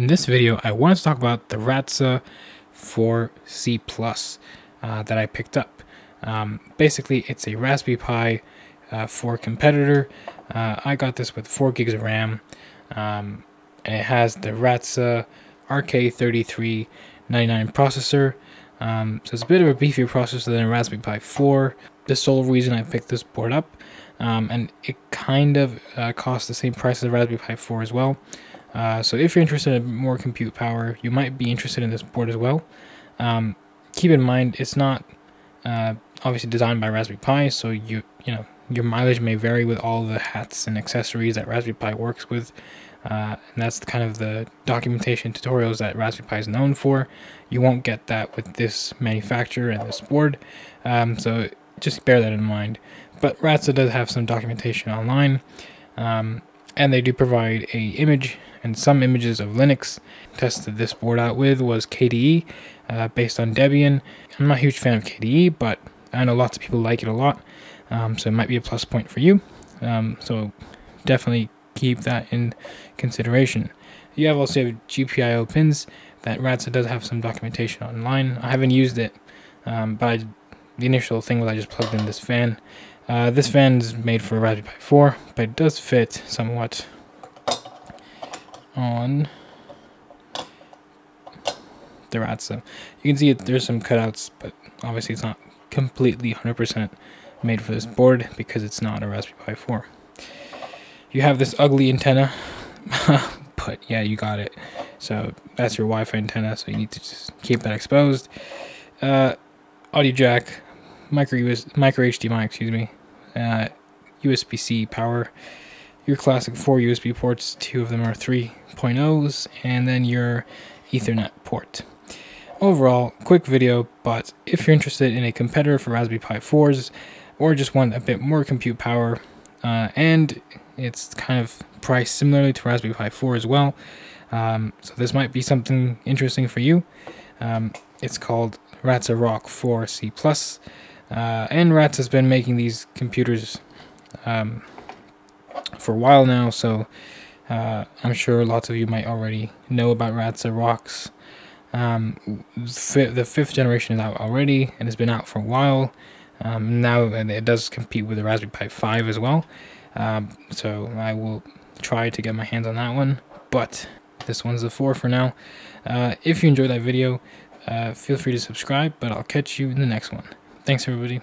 In this video, I wanted to talk about the Radxa 4C Plus uh, that I picked up. Um, basically, it's a Raspberry Pi uh, 4 competitor. Uh, I got this with 4 gigs of RAM, um, and it has the Radxa RK3399 processor. Um, so it's a bit of a beefier processor than a Raspberry Pi 4. The sole reason I picked this board up, um, and it kind of uh, costs the same price as a Raspberry Pi 4 as well. Uh, so if you're interested in more compute power, you might be interested in this board as well. Um, keep in mind, it's not uh, obviously designed by Raspberry Pi, so you you know your mileage may vary with all the hats and accessories that Raspberry Pi works with. Uh, and that's kind of the documentation tutorials that Raspberry Pi is known for. You won't get that with this manufacturer and this board, um, so just bear that in mind. But Radxa does have some documentation online, um, and they do provide a image and some images of Linux. Tested this board out with was KDE, uh, based on Debian. I'm not a huge fan of KDE, but I know lots of people like it a lot, um, so it might be a plus point for you. Um, so definitely keep that in consideration. You have also have GPIO pins that Radxa does have some documentation online. I haven't used it, um, but I, the initial thing was I just plugged in this fan. Uh, this fan is made for a Raspberry Pi 4, but it does fit somewhat on the Radxa. You can see it, there's some cutouts, but obviously it's not completely 100% made for this board because it's not a Raspberry Pi 4. You have this ugly antenna, but yeah, you got it. So that's your Wi-Fi antenna, so you need to just keep that exposed. Uh, audio jack, micro US, micro HDMI, excuse me, uh, USB-C power, your classic four USB ports, two of them are 3.0s, and then your Ethernet port. Overall, quick video, but if you're interested in a competitor for Raspberry Pi 4s, or just want a bit more compute power, uh, and it's kind of priced similarly to Raspberry Pi 4 as well, um, so this might be something interesting for you. Um, it's called Radxa Rock 4 C+, uh, and Radxa has been making these computers um, for a while now, so uh, I'm sure lots of you might already know about Radxa Rocks. Um, the fifth generation is out already, and it's been out for a while. Um, now it does compete with the Raspberry Pi 5 as well, um, so I will try to get my hands on that one. But this one's the 4 for now. Uh, if you enjoyed that video, uh, feel free to subscribe, but I'll catch you in the next one. Thanks, everybody.